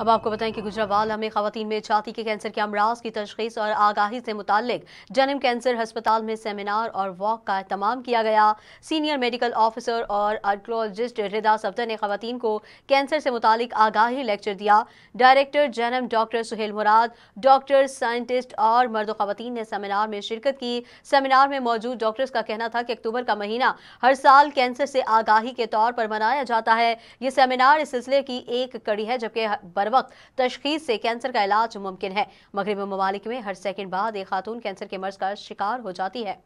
अब आपको बताएँ कि गुजरावाला में खातन में छाती के कैंसर के अमराज की तशखीस और आगाही से मुतालिक जन्म कैंसर अस्पताल में सेमिनार और वॉक का अहतमाम किया गया। सीनियर मेडिकल ऑफिसर और आर्कोलॉजिस्ट रिदा सफ्तर ने खातन को कैंसर से मुतालिक आगाही लेक्चर दिया। डायरेक्टर जन्म doctor Suhel Murad, doctor, scientist और मर्द खातन ने सेमिनार में शिरकत की। सेमिनार में मौजूद डॉक्टर्स का कहना था कि अक्टूबर का महीना हर साल कैंसर से आगाही के तौर पर मनाया जाता है। ये सेमिनार इस सिलसिले की एक कड़ी है, जबकि वक्त तशखीस से कैंसर का इलाज मुमकिन है। मगरबी ममालिक में हर सेकेंड बाद एक खातून कैंसर के मर्ज का शिकार हो जाती है।